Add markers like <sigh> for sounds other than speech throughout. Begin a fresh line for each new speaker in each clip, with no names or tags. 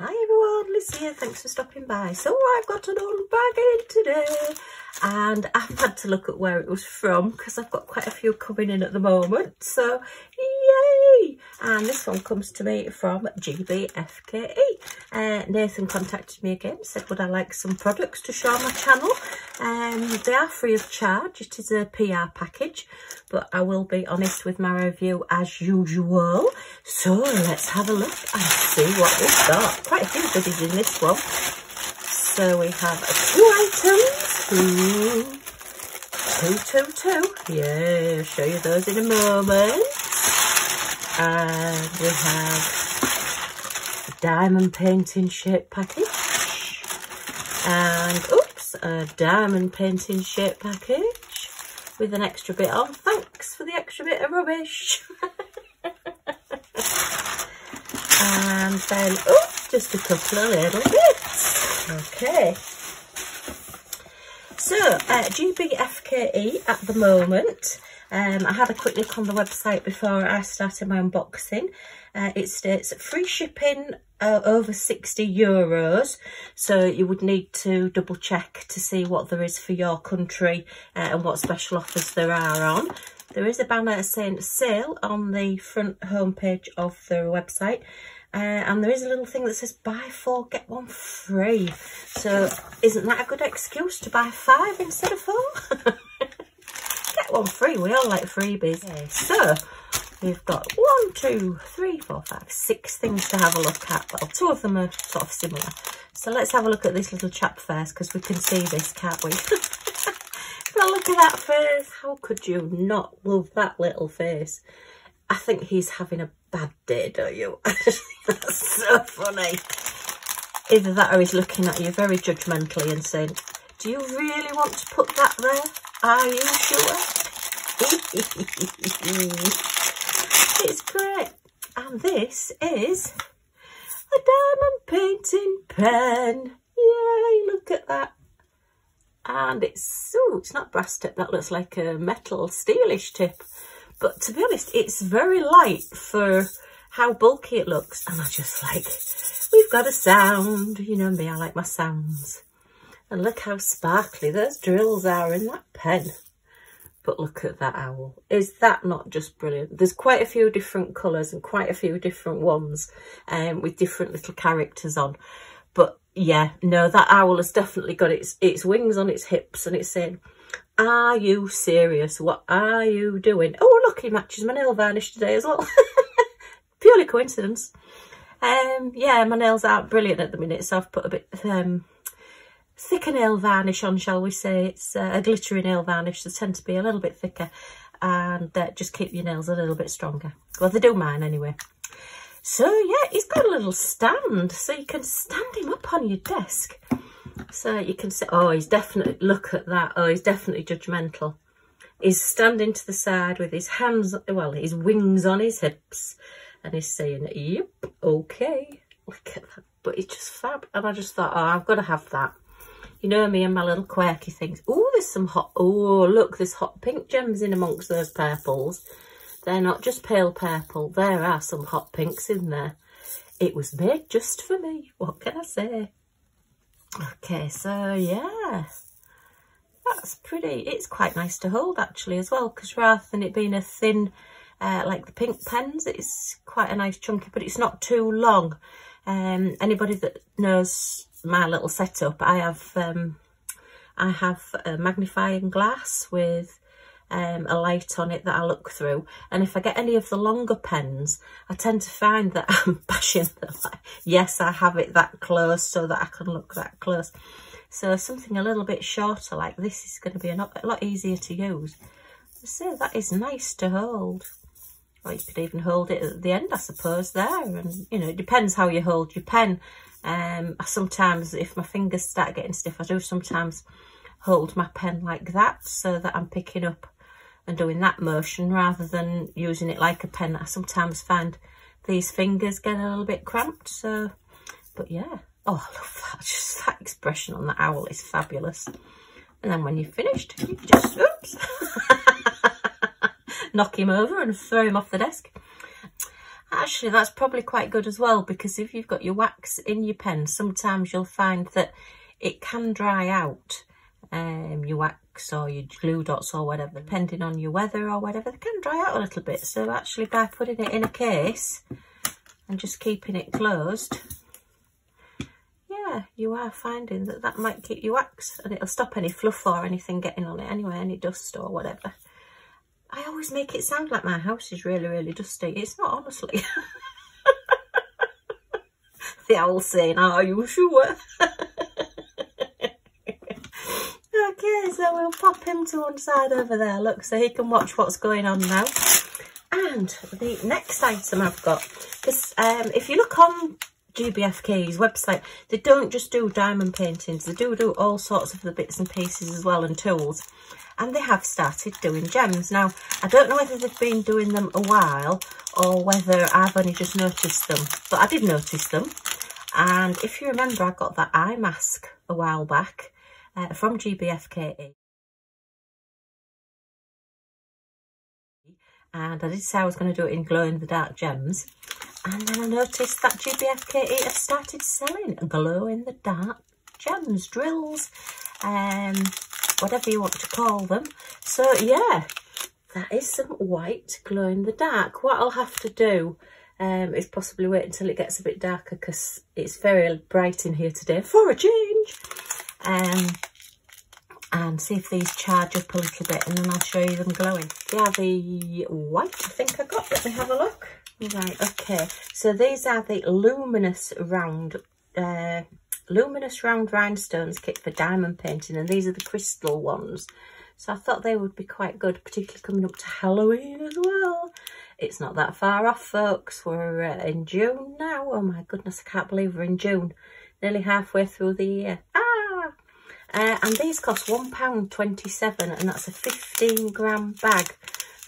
Hi everyone, Liz here, thanks for stopping by. So I've got an old bag in today and I've had to look at where it was from because I've got quite a few coming in at the moment. So yay! And this one comes to me from GBFKE. Uh, Nathan contacted me again, said would I like some products to show on my channel. Um, they are free of charge, it is a PR package, but I will be honest with my review as usual. So let's have a look and see what we've got. Quite a few goodies in this one. So we have two items. Two, two, two, two. Yeah, I'll show you those in a moment. And we have a diamond painting shape package. And, oops, a diamond painting shape package with an extra bit on. Thanks for the extra bit of rubbish. <laughs> and then, oh, just a couple of little bits. Okay. So, uh, GBFKE at the moment. Um, I had a quick look on the website before I started my unboxing. Uh, it states free shipping uh, over 60 euros. So you would need to double check to see what there is for your country uh, and what special offers there are on. There is a banner saying sale on the front homepage of the website. Uh, and there is a little thing that says buy four, get one free. So isn't that a good excuse to buy five instead of four? <laughs> get one free. We all like freebies. Okay, so we've got one, two, three, four, five, six things to have a look at. Well, two of them are sort of similar. So let's have a look at this little chap first because we can see this, can't we? <laughs> but look at that face. How could you not love that little face? I think he's having a bad day, don't you? <laughs> That's so funny. Either that or he's looking at you very judgmentally and saying, do you really want to put that there? Are you sure? <laughs> it's great. And this is a diamond painting pen. Yay, look at that. And it's, oh, it's not brass tip. That looks like a metal steelish tip. But to be honest, it's very light for how bulky it looks. And I just like, we've got a sound. You know me, I like my sounds. And look how sparkly those drills are in that pen. But look at that owl. Is that not just brilliant? There's quite a few different colours and quite a few different ones um, with different little characters on. But yeah, no, that owl has definitely got its, its wings on its hips and it's saying, are you serious? What are you doing? Oh, look, he matches my nail varnish today as well. <laughs> Purely coincidence. Um, yeah, my nails aren't brilliant at the minute, so I've put a bit um, thicker nail varnish on, shall we say. It's uh, a glittery nail varnish. They tend to be a little bit thicker and uh, just keep your nails a little bit stronger. Well, they do mine anyway. So, yeah, he's got a little stand, so you can stand him up on your desk. So you can see, oh, he's definitely, look at that. Oh, he's definitely judgmental. He's standing to the side with his hands, well, his wings on his hips. And he's saying, yep, okay. Look at that. But it's just fab. And I just thought, oh, I've got to have that. You know me and my little quirky things. Oh, there's some hot, oh, look, there's hot pink gems in amongst those purples. They're not just pale purple. There are some hot pinks in there. It was made just for me. What can I say? Okay, so yeah, that's pretty, it's quite nice to hold actually as well, because rather than it being a thin, uh, like the pink pens, it's quite a nice chunky, but it's not too long. Um, anybody that knows my little setup, I have, um, I have a magnifying glass with um, a light on it that I look through. And if I get any of the longer pens, I tend to find that <laughs> I'm bashing them. yes, I have it that close so that I can look that close. So something a little bit shorter like this is going to be a lot, a lot easier to use. So that is nice to hold. Or you could even hold it at the end, I suppose, there. And, you know, it depends how you hold your pen. Um, I sometimes, if my fingers start getting stiff, I do sometimes hold my pen like that so that I'm picking up and doing that motion rather than using it like a pen. I sometimes find these fingers get a little bit cramped. So, but yeah. Oh, I love that. <laughs> Just that expression on the owl is fabulous. And then when you're finished, you just, oops, <laughs> knock him over and throw him off the desk. Actually, that's probably quite good as well because if you've got your wax in your pen, sometimes you'll find that it can dry out, um, your wax or your glue dots or whatever, depending on your weather or whatever, they can dry out a little bit. So actually by putting it in a case and just keeping it closed, yeah, you are finding that that might keep your wax and it'll stop any fluff or anything getting on it anyway, any dust or whatever. I always make it sound like my house is really, really dusty. It's not, honestly. <laughs> the owl saying, are you sure? <laughs> okay, so we'll pop him to one side over there, look, so he can watch what's going on now. And the next item I've got, because um, if you look on GBFK's website, they don't just do diamond paintings, they do do all sorts of the bits and pieces as well and tools and they have started doing gems. Now, I don't know whether they've been doing them a while or whether I've only just noticed them, but I did notice them. And if you remember, I got that eye mask a while back uh, from GBFKE. And I did say I was going to do it in glow-in-the-dark gems. And then I noticed that GBFKE have started selling glow-in-the-dark gems, drills, um, whatever you want to call them. So yeah, that is some white glow in the dark. What I'll have to do um, is possibly wait until it gets a bit darker because it's very bright in here today for a change. Um, and see if these charge up a little bit and then I'll show you them glowing. Yeah, the white I think I got. Let me have a look. Right, okay. So these are the luminous round uh, luminous round rhinestones kit for diamond painting and these are the crystal ones. So I thought they would be quite good particularly coming up to Halloween as well. It's not that far off folks. We're uh, in June now. Oh my goodness I can't believe we're in June. Nearly halfway through the year. Ah! Uh, and these cost £1.27 and that's a 15 gram bag.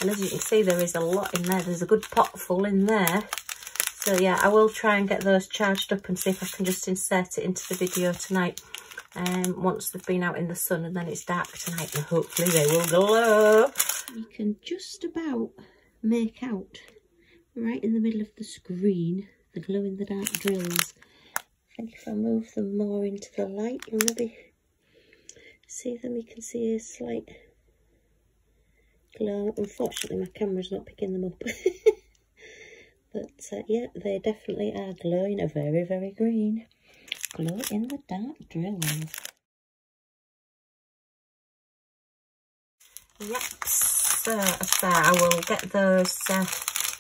And as you can see there is a lot in there. There's a good pot full in there so yeah, I will try and get those charged up and see if I can just insert it into the video tonight. Um, once they've been out in the sun and then it's dark tonight and hopefully they will glow. You can just about make out right in the middle of the screen the glow in the dark drills. I think if I move them more into the light you'll maybe see them. You can see a slight glow. Unfortunately my camera's not picking them up. <laughs> But uh, yeah, they definitely are glowing a very, very green. Glow in the dark drills. Yep, so, I will get those uh,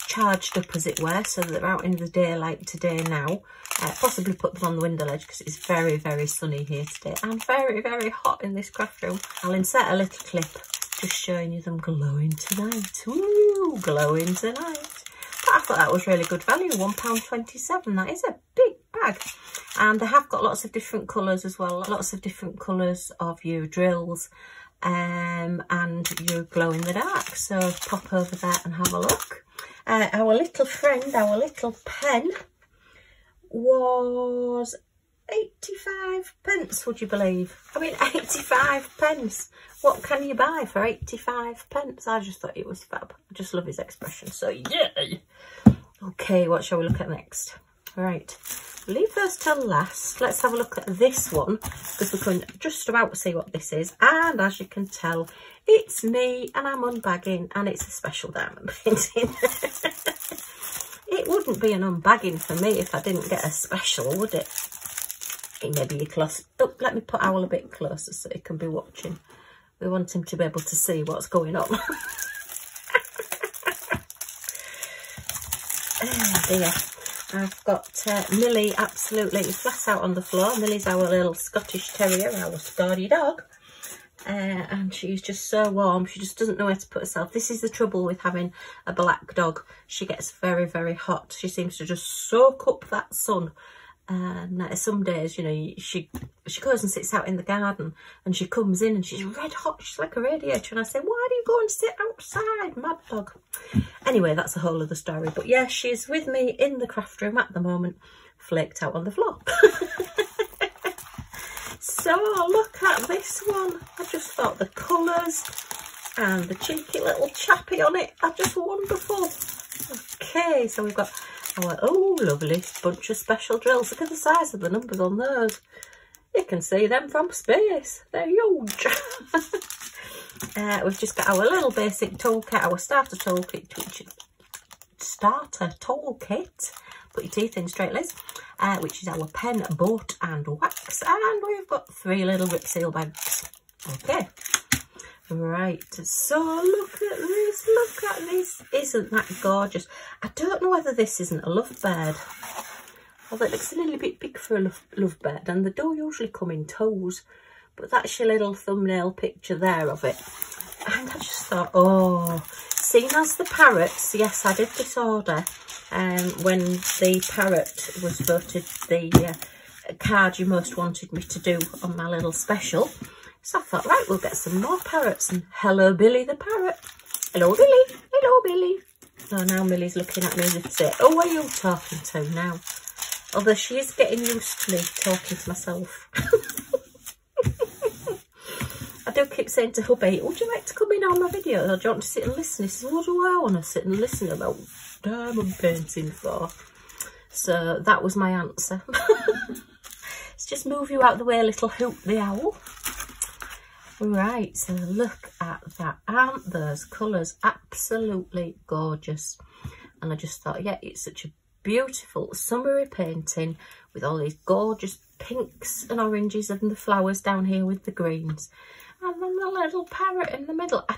charged up as it were so that they're out in the daylight today now. Uh, possibly put them on the window ledge because it's very, very sunny here today and very, very hot in this craft room. I'll insert a little clip just showing you them glowing tonight. Ooh, glowing tonight. I thought that was really good value, £1.27. That is a big bag. And they have got lots of different colours as well, lots of different colours of your drills um, and your glow in the dark. So pop over there and have a look. Uh, our little friend, our little pen was 85 pence, would you believe? I mean, <laughs> 85 pence. What can you buy for 85 pence? I just thought it was fab. I just love his expression. So, yay! Okay, what shall we look at next? Right, leave those till last. Let's have a look at this one because we can just about to see what this is. And as you can tell, it's me and I'm unbagging and it's a special diamond <laughs> painting. <laughs> it wouldn't be an unbagging for me if I didn't get a special, would it? It may be close. Oh, let me put Owl a bit closer so he can be watching. We want him to be able to see what's going on. <laughs> dear. I've got uh, Millie absolutely flat out on the floor. Millie's our little Scottish Terrier, our Scottie dog. Uh, and she's just so warm. She just doesn't know where to put herself. This is the trouble with having a black dog. She gets very, very hot. She seems to just soak up that sun and some days, you know, she she goes and sits out in the garden and she comes in and she's red hot. She's like a radiator. And I say, why do you go and sit outside, mad dog? Anyway, that's a whole other story. But yeah, she's with me in the craft room at the moment, flaked out on the floor. <laughs> so look at this one. I just thought the colours and the cheeky little chappy on it are just wonderful. Okay, so we've got oh, lovely bunch of special drills. Look at the size of the numbers on those. You can see them from space. They're huge. <laughs> uh, we've just got our little basic toolkit, our starter toolkit, which is starter toolkit. Put your teeth in straight, Liz. Uh, which is our pen, boat and wax. And we've got three little rip seal bags. Okay. Right, so look at this, look at this. Isn't that gorgeous? I don't know whether this isn't a lovebird. Although it looks a little bit big for a love, lovebird and they do usually come in toes. But that's your little thumbnail picture there of it. And I just thought, oh, seen as the parrots, yes, I did this order um, when the parrot was voted the uh, card you most wanted me to do on my little special. So I thought, right, we'll get some more parrots. And hello, Billy the parrot. Hello, Billy. Hello, Billy. Oh, now Millie's looking at me as if to say, oh, are you talking to now? Although she is getting used to me talking to myself. <laughs> I do keep saying to hubby, would you like to come in on my video? Or do you want to sit and listen? He says, what do I want to sit and listen about diamond painting for? So that was my answer. <laughs> Let's just move you out the way, little Hoop the Owl. Right, so look at that. Aren't those colours absolutely gorgeous? And I just thought, yeah, it's such a beautiful summery painting with all these gorgeous pinks and oranges and the flowers down here with the greens. And then the little parrot in the middle. I,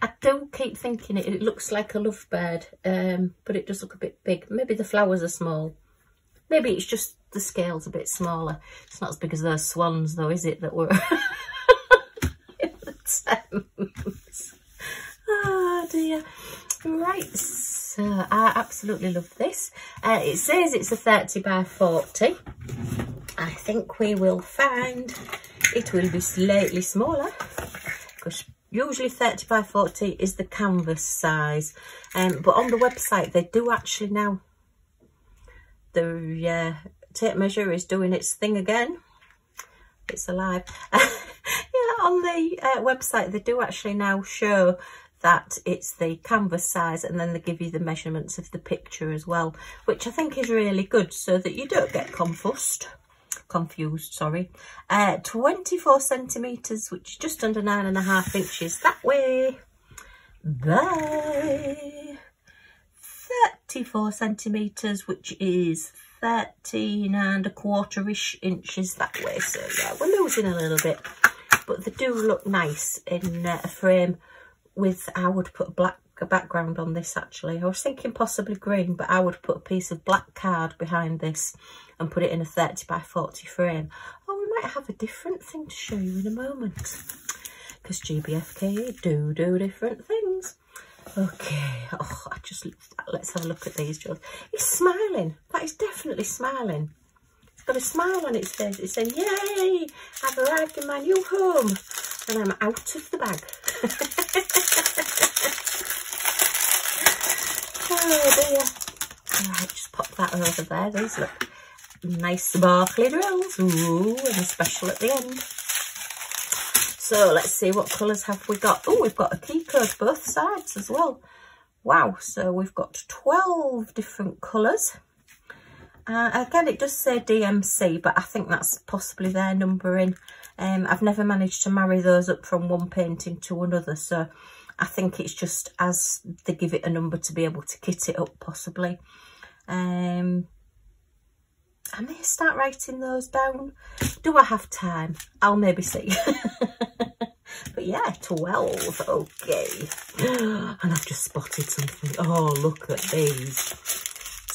I do keep thinking it, it looks like a lovebird, um, but it does look a bit big. Maybe the flowers are small. Maybe it's just the scale's a bit smaller. It's not as big as those swans though, is it, that were <laughs> Thames. <laughs> Oh dear. Right, so I absolutely love this. Uh, it says it's a 30 by 40. I think we will find it will be slightly smaller because usually 30 by 40 is the canvas size. Um, but on the website, they do actually now the uh, tape measure is doing its thing again. It's alive. <laughs> <laughs> yeah, on the uh, website, they do actually now show that it's the canvas size and then they give you the measurements of the picture as well, which I think is really good so that you don't get confused. Confused, sorry. Uh, 24 centimetres, which is just under nine and a half inches that way. Bye. 34 centimetres, which is 13 and a quarter-ish inches that way. So yeah, we're losing a little bit, but they do look nice in uh, a frame with, I would put a black background on this actually. I was thinking possibly green, but I would put a piece of black card behind this and put it in a 30 by 40 frame. Oh, we might have a different thing to show you in a moment because GBFK do do different things. Okay, oh, I just Let's have a look at these jewels. He's smiling. That is definitely smiling. Got a smile on its face. It's saying, yay, I've arrived in my new home. And I'm out of the bag. <laughs> oh dear. Alright, just pop that over there. These look nice sparkly drills. Ooh, and a special at the end. So let's see what colours have we got. Oh, we've got a key code both sides as well. Wow, so we've got 12 different colours. Uh, again, it does say DMC, but I think that's possibly their numbering. Um, I've never managed to marry those up from one painting to another, so I think it's just as they give it a number to be able to kit it up, possibly. Um, I may start writing those down. Do I have time? I'll maybe see. <laughs> But yeah, 12. Okay. <gasps> And I've just spotted something. Oh, look at these.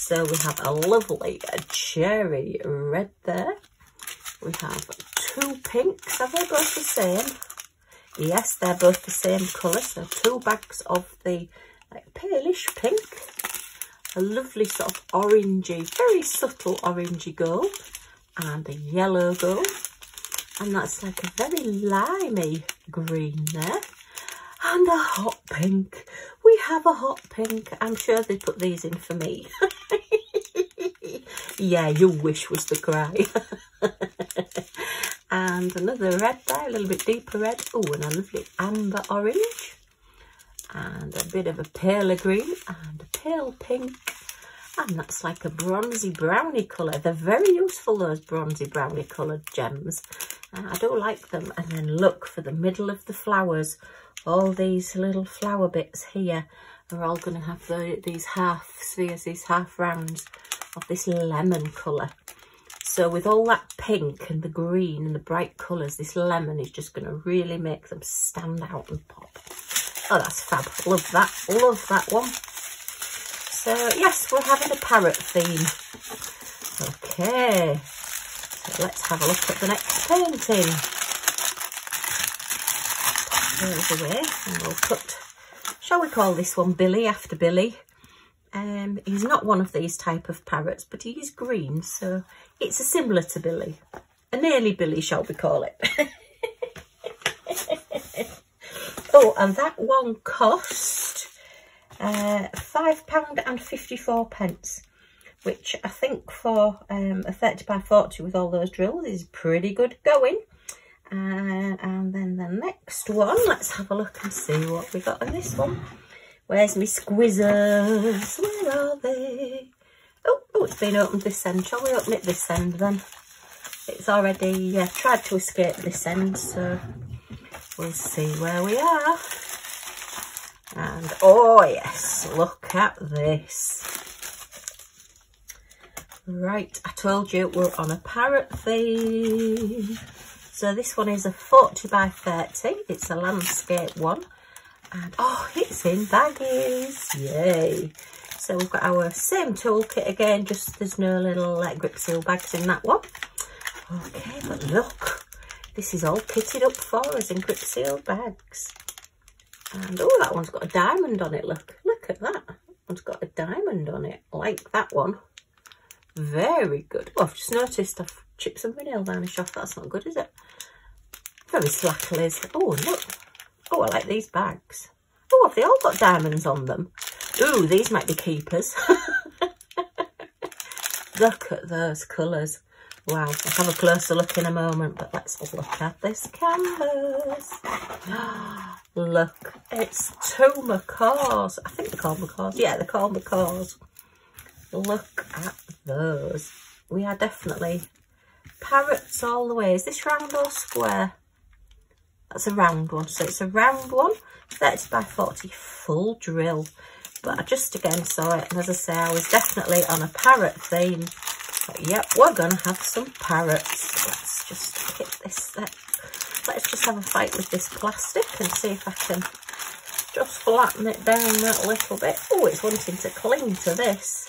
So we have a lovely cherry red there. We have two pinks. Are they both the same? Yes, they're both the same colour. So two bags of the like palish pink. A lovely sort of orangey, very subtle orangey gold. And a yellow gold and that's like a very limey green there and a hot pink we have a hot pink i'm sure they put these in for me <laughs> yeah your wish was the cry <laughs> and another red there a little bit deeper red oh and a lovely amber orange and a bit of a paler green and a pale pink and that's like a bronzy brownie colour. They're very useful, those bronzy brownie coloured gems. Uh, I don't like them. And then look for the middle of the flowers. All these little flower bits here are all going to have the, these half spheres, these half rounds of this lemon colour. So with all that pink and the green and the bright colours, this lemon is just going to really make them stand out and pop. Oh, that's fab. Love that. Love that one. So, yes, we're having a parrot theme. Okay. So let's have a look at the next painting. Away and we'll put, shall we call this one Billy after Billy? Um, he's not one of these type of parrots, but he is green, so it's a similar to Billy. A nearly Billy, shall we call it? <laughs> oh, and that one cost uh, £5 and 54 pence, which I think for um, a 30 by 40 with all those drills is pretty good going. Uh, and then the next one, let's have a look and see what we got on this one. Where's my squizzers? Where are they? Oh, oh, it's been opened this end. Shall we open it this end then? It's already tried to escape this end, so we'll see where we are. And, oh yes, look at this. Right, I told you we're on a parrot theme. So this one is a 40 by 30. It's a landscape one. And oh, it's in baggies. Yay. So we've got our same toolkit again, just there's no little like grip seal bags in that one. Okay, but look, this is all kitted up for us in grip seal bags. And oh, that one's got a diamond on it, look. Look at that. One's got a diamond on it, like that one. Very good. Oh, I've just noticed I've chipped some nail varnish off. That's not good, is it? Very slack. Oh, look. Oh, I like these bags. Oh, have they all got diamonds on them? Ooh, these might be keepers. <laughs> look at those colours. Wow, I'll have a closer look in a moment, but let's look at this canvas. <gasps> look, it's two macaws. I think they're called macaws. Yeah, they're called macaws. Look at those. We are definitely parrots all the way. Is this round or square? That's a round one. So it's a round one, 30 by 40 full drill. But I just again saw it. And as I say, I was definitely on a parrot theme. But yep, we're going to have some parrots. Let's just hit this. Let, let's just have a fight with this plastic and see if I can just flatten it down that little bit. Oh, it's wanting to cling to this.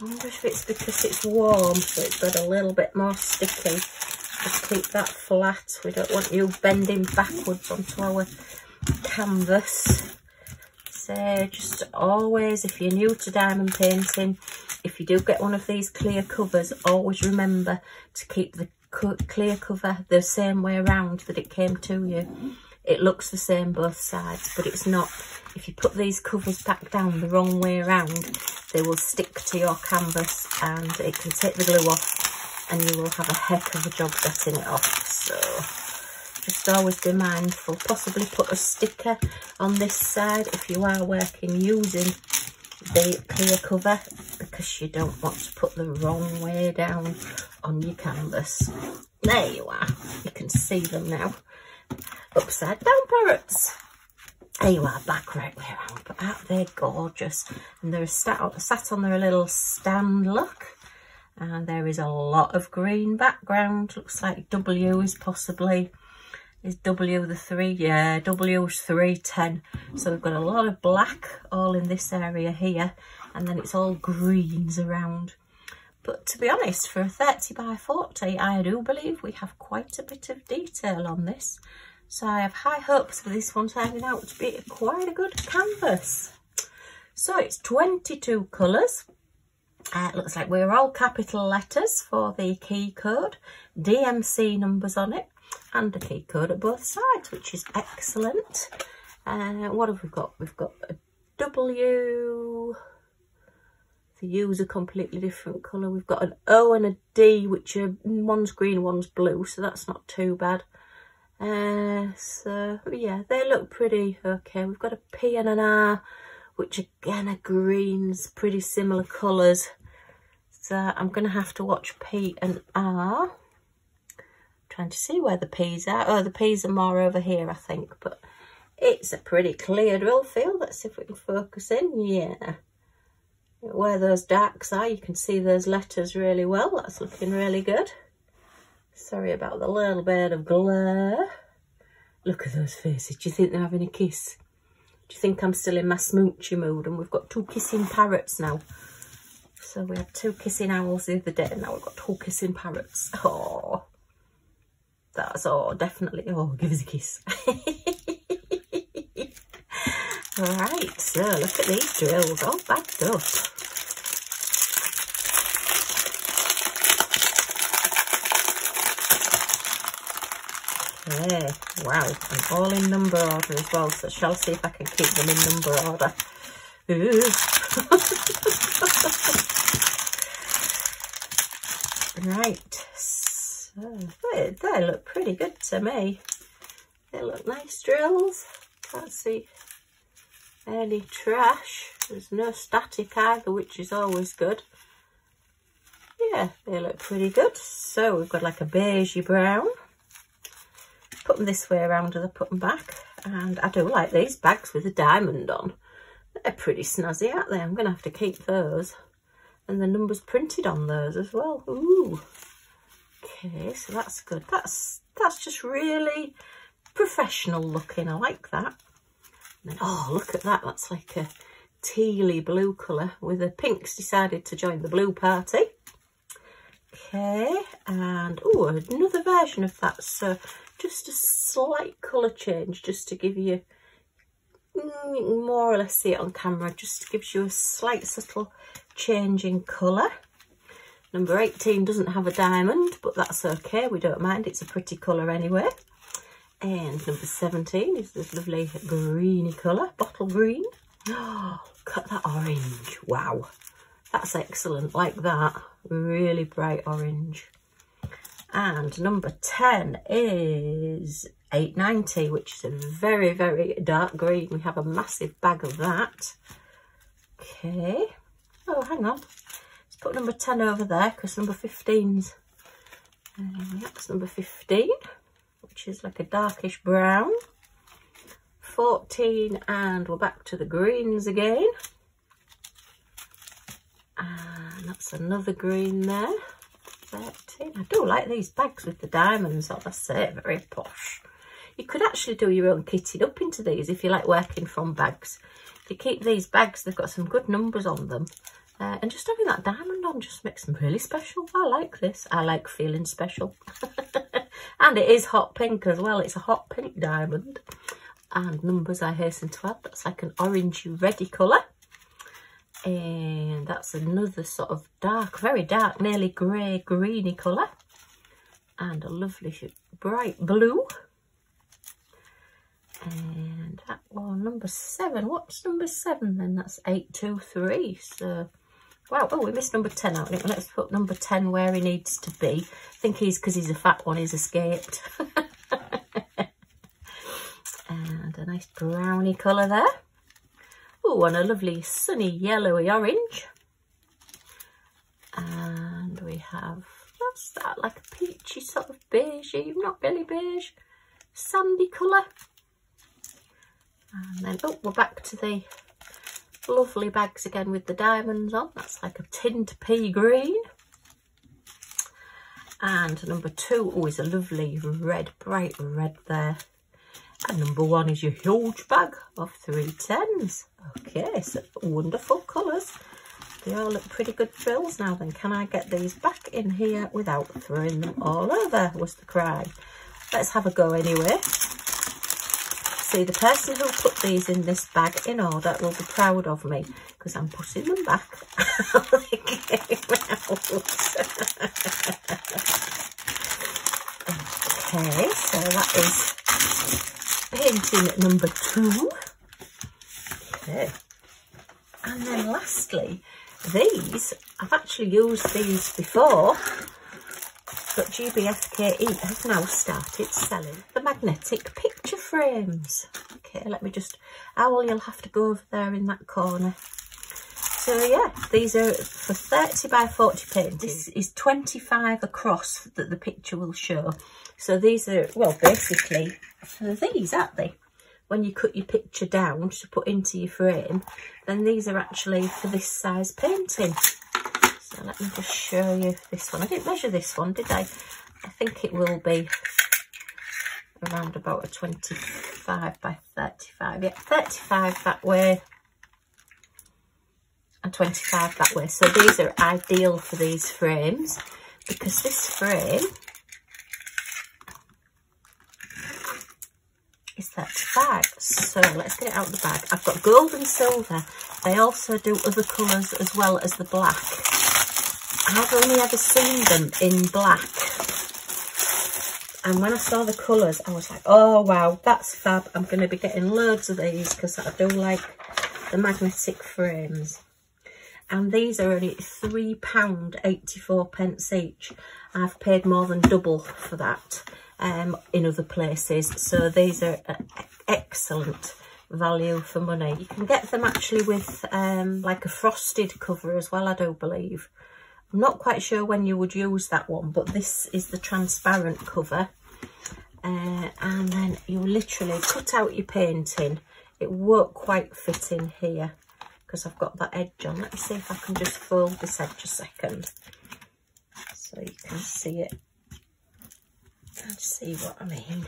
I wonder if it's because it's warm, so it's got a little bit more sticky. Just keep that flat. We don't want you bending backwards onto our canvas. So just always, if you're new to diamond painting, if you do get one of these clear covers, always remember to keep the clear cover the same way around that it came to you. It looks the same both sides, but it's not. If you put these covers back down the wrong way around, they will stick to your canvas and it can take the glue off and you will have a heck of a job getting it off. So just always be mindful. Possibly put a sticker on this side if you are working using the clear cover because you don't want to put the wrong way down on your canvas. There you are. You can see them now. Upside down parrots. There you are, back right way around. But aren't they gorgeous? And they're sat, oh, sat on their little stand, look and there is a lot of green background looks like W is possibly is W the 3 yeah W is 310 so we've got a lot of black all in this area here and then it's all greens around but to be honest for a 30 by 40 I do believe we have quite a bit of detail on this so I have high hopes for this one turning out to be quite a good canvas so it's 22 colours uh, looks like we're all capital letters for the key code, DMC numbers on it, and a key code at both sides, which is excellent. Uh, what have we got? We've got a W, the U's a completely different colour. We've got an O and a D, which are one's green, one's blue, so that's not too bad. Uh, so yeah, they look pretty okay. We've got a P and an R, which again are greens, pretty similar colours. So I'm going to have to watch P and R. Trying to see where the P's are. Oh, the P's are more over here, I think. But it's a pretty clear drill field. Let's see if we can focus in. Yeah. Where those darks are, you can see those letters really well. That's looking really good. Sorry about the little bit of glare. Look at those faces. Do you think they're having a kiss? Do you think I'm still in my smoochy mood? And we've got two kissing parrots now. So we had two kissing owls the other day. And now we've got two kissing parrots. Oh, that's all. Oh, definitely. Oh, give us a kiss. <laughs> Right, so look at these drills all oh, backed up. Okay, wow, and all in number order as well, so shall see if I can keep them in number order. <laughs> right, so they, they look pretty good to me. They look nice drills. Can't see any trash. There's no static either, which is always good. Yeah, they look pretty good. So we've got like a beigey brown. Put them this way around and I put them back. And I do like these bags with a diamond on. They're pretty snazzy, aren't they? I'm going to have to keep those. And the numbers printed on those as well. Ooh. Okay, so that's good. That's that's just really professional looking. I like that. Then, oh, look at that. That's like a tealy blue colour with the pinks decided to join the blue party. Okay, and oh, another version of that. So just a slight colour change just to give you, mm, more or less see it on camera, just gives you a slight subtle change in colour. Number 18 doesn't have a diamond, but that's okay. We don't mind. It's a pretty colour anyway. And number 17 is this lovely greeny colour, bottle green. <gasps> Oh, at that orange. Wow. That's excellent, like that. Really bright orange. And number 10 is 890, which is a very, very dark green. We have a massive bag of that. Okay. Oh, hang on. Let's put number 10 over there because number 15's. Um, that's number 15 which is like a darkish brown. 14 and we're back to the greens again. And that's another green there. 13. I do like these bags with the diamonds on, I say, very posh. You could actually do your own kitted up into these if you like working from bags. If you keep these bags, they've got some good numbers on them. Uh, and just having that diamond on just makes them really special. I like this. I like feeling special. <laughs> And it is hot pink as well. It's a hot pink diamond. And numbers I hasten to add. That's like an orangey reddy colour. And that's another sort of dark, very dark, nearly grey, greeny colour. And a lovely bright blue. And that one, number seven. What's number seven then? That's 823. So Wow, oh, we missed number 10 out. Let's put number 10 where he needs to be. I think he's, because he's a fat one, he's escaped. <laughs> and a nice browny colour there. Oh, and a lovely sunny yellowy orange. And we have, what's that, like a peachy sort of beige, not really beige, sandy colour. And then, oh, we're back to the Lovely bags again with the diamonds on. That's like a tint pea green. And number two, oh, is a lovely red, bright red there. And number one is your huge bag of three tens. Okay, so wonderful colours. They all look pretty good frills now then. Can I get these back in here without throwing them all over was the cry. Let's have a go anyway see, the person who put these in this bag in order will be proud of me because I'm putting them back. <laughs> okay, so that is painting number two. Okay. And then lastly, these, I've actually used these before but GBFKE has now started selling the magnetic picture frames. Okay, let me just, oh, Owl, you'll have to go over there in that corner. So yeah, these are for 30 by 40 paint. This is 25 across that the picture will show. So these are, well, basically for these, aren't they? When you cut your picture down to put into your frame, then these are actually for this size painting. So let me just show you this one. I didn't measure this one, did I? I think it will be around about a 25 by 35. Yeah, 35 that way and 25 that way. So these are ideal for these frames because this frame is 35. So let's get it out of the bag. I've got gold and silver. They also do other colours as well as the black. I've only ever seen them in black. And when I saw the colours, I was like, oh, wow, that's fab. I'm going to be getting loads of these because I do like the magnetic frames and these are only £3.84 pence each. I've paid more than double for that um, in other places. So these are excellent value for money. You can get them actually with um, like a frosted cover as well, I do believe. I'm not quite sure when you would use that one, but this is the transparent cover. Uh, and then you literally cut out your painting. It won't quite fit in here because I've got that edge on. Let me see if I can just fold this edge a second so you can see it and see what I mean.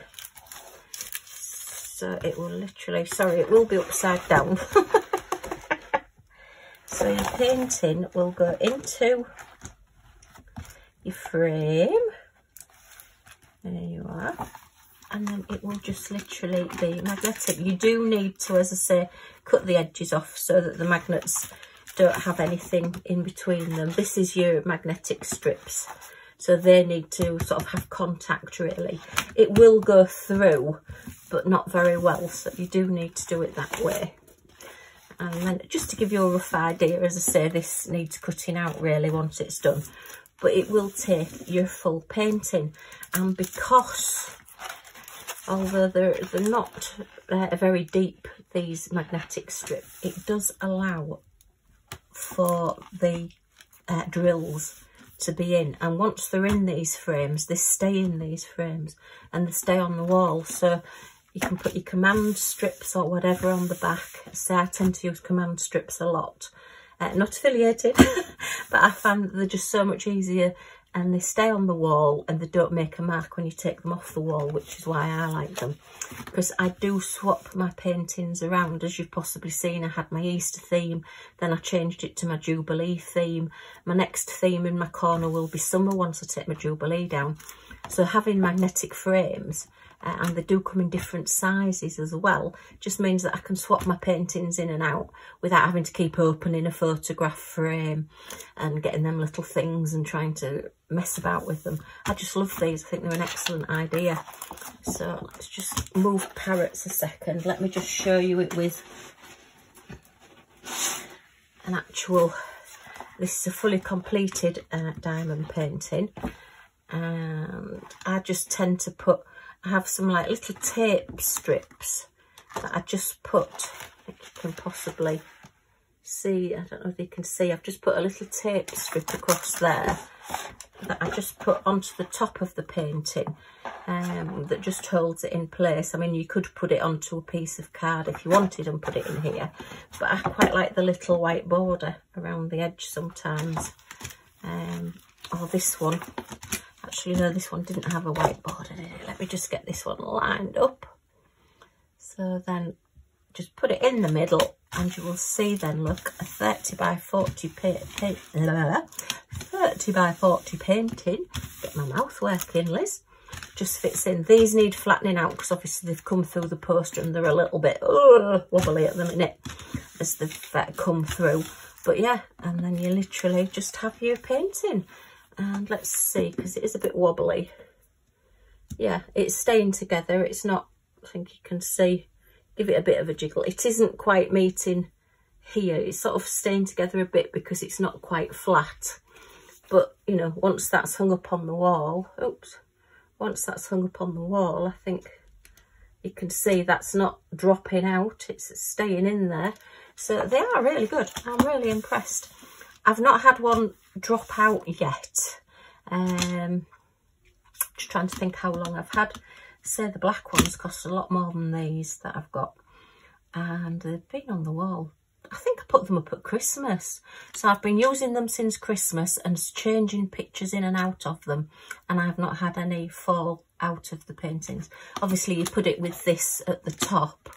So it will literally, sorry, it will be upside down. <laughs> so your painting will go into your frame. There you are and then it will just literally be magnetic. You do need to, as I say, cut the edges off so that the magnets don't have anything in between them. This is your magnetic strips. So they need to sort of have contact really. It will go through, but not very well. So you do need to do it that way. And then just to give you a rough idea, as I say, this needs cutting out really once it's done. But it will take your full painting. And because although they're, they're not uh, very deep, these magnetic strip, it does allow for the uh, drills to be in. And once they're in these frames, they stay in these frames and they stay on the wall. So you can put your command strips or whatever on the back. So I tend to use command strips a lot. Uh, not affiliated, <laughs> but I find they're just so much easier and they stay on the wall and they don't make a mark when you take them off the wall, which is why I like them. Because I do swap my paintings around, as you've possibly seen. I had my Easter theme, then I changed it to my Jubilee theme. My next theme in my corner will be summer once I take my Jubilee down. So having magnetic frames uh, and they do come in different sizes as well just means that I can swap my paintings in and out without having to keep opening a photograph frame and getting them little things and trying to mess about with them. I just love these. I think they're an excellent idea. So let's just move parrots a second. Let me just show you it with an actual, this is a fully completed uh, diamond painting. And I just tend to put I have some like little tape strips that I just put, I you can possibly see, I don't know if you can see, I've just put a little tape strip across there that I just put onto the top of the painting um, that just holds it in place. I mean, you could put it onto a piece of card if you wanted and put it in here, but I quite like the little white border around the edge sometimes. Um, or this one, Actually, no, this one didn't have a white border, did it? Let me just get this one lined up. So then just put it in the middle and you will see then, look, a 30 by 40 paint, 30 by 40 painting. Get my mouth working, Liz. Just fits in. These need flattening out because obviously they've come through the poster and they're a little bit uh, wobbly at the minute as they've uh, come through. But yeah, and then you literally just have your painting and let's see because it is a bit wobbly yeah it's staying together it's not I think you can see give it a bit of a jiggle it isn't quite meeting here it's sort of staying together a bit because it's not quite flat But, you know, once that's hung up on the wall, oops, once that's hung up on the wall, I think you can see that's not dropping out. It's staying in there. So they are really good. I'm really impressed. I've not had one drop out yet. Um, just trying to think how long I've had. Say the black ones cost a lot more than these that I've got. And they've been on the wall. I think I put them up at Christmas. So I've been using them since Christmas and changing pictures in and out of them. And I've not had any fall out of the paintings. Obviously you put it with this at the top.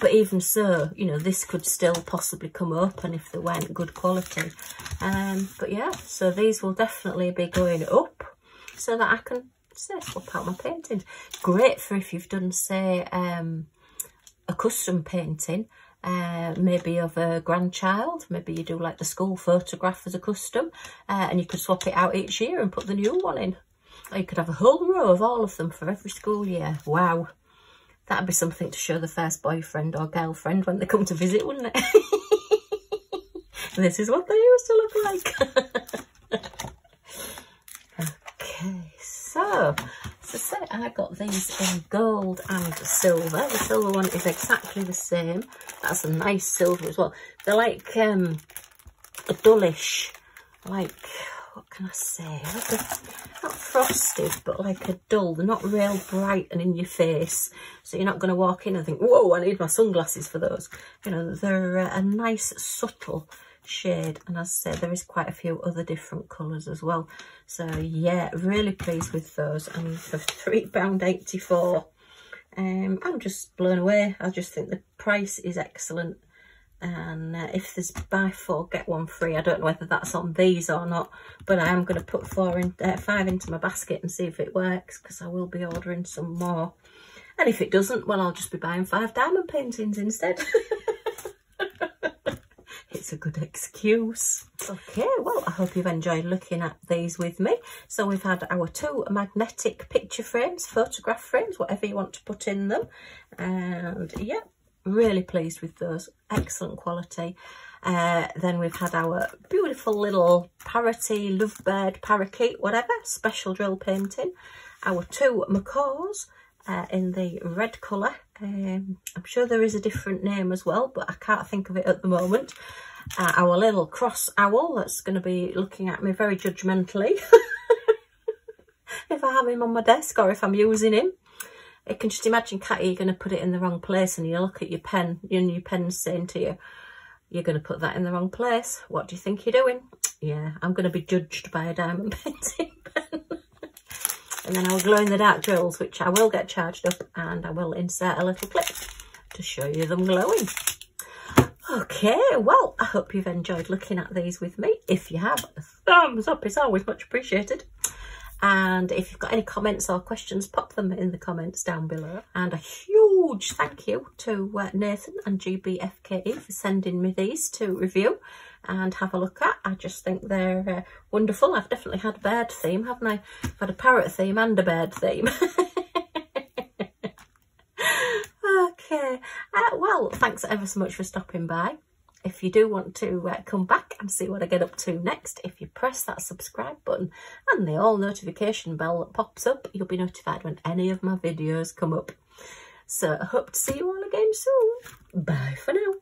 But even so, you know, this could still possibly come up and if they weren't good quality. Um, but yeah, so these will definitely be going up so that I can say swap out my paintings. Great for if you've done, say, um, a custom painting, uh, maybe of a grandchild. Maybe you do like the school photograph as a custom uh, and you could swap it out each year and put the new one in. Or you could have a whole row of all of them for every school year. Wow. That'd be something to show the first boyfriend or girlfriend when they come to visit, wouldn't it? <laughs> this is what they used to look like. <laughs> okay, so, so say I got these in gold and silver. The silver one is exactly the same. That's a nice silver as well. They're like um, a dullish, like what can I say? Like a, not frosted, but like a dull. They're not real bright and in your face. So you're not going to walk in and think, whoa, I need my sunglasses for those. You know, they're a, nice, subtle shade. And as I say, there is quite a few other different colours as well. So yeah, really pleased with those. And for £3.84, um, I'm just blown away. I just think the price is excellent and uh, if there's buy four get one free. I don't know whether that's on these or not but i am going to put four in uh, five into my basket and see if it works because i will be ordering some more. And if it doesn't well i'll just be buying five diamond paintings instead. <laughs> It's a good excuse. Okay well i hope you've enjoyed looking at these with me. So we've had our two magnetic picture frames photograph frames whatever you want to put in them. And yeah really pleased with those. Excellent quality. Uh, then we've had our beautiful little parroty lovebird parakeet whatever special drill painting. Our two macaws uh, in the red colour. Um, i'm sure there is a different name as well but i can't think of it at the moment. Uh, our little cross owl that's going to be looking at me very judgmentally. <laughs> If i have him on my desk or if i'm using him I can just imagine, Catty, you're going to put it in the wrong place and you look at your pen and your pen's saying to you, you're going to put that in the wrong place. What do you think you're doing? Yeah, I'm going to be judged by a diamond <laughs> painting pen. and then I'll glow in the dark drills, which I will get charged up and I will insert a little clip to show you them glowing. Okay, well, I hope you've enjoyed looking at these with me. If you have, thumbs up is always much appreciated. And if you've got any comments or questions, pop them in the comments down below. And a huge thank you to uh, Nathan and GBFKE for sending me these to review and have a look at. I just think they're uh, wonderful. I've definitely had a bird theme, haven't I? I've had a parrot theme and a bird theme. <laughs> okay. Uh, well, thanks ever so much for stopping by if you do want to uh, come back and see what I get up to next, if you press that subscribe button and the all notification bell that pops up, you'll be notified when any of my videos come up. So I hope to see you all again soon. Bye for now.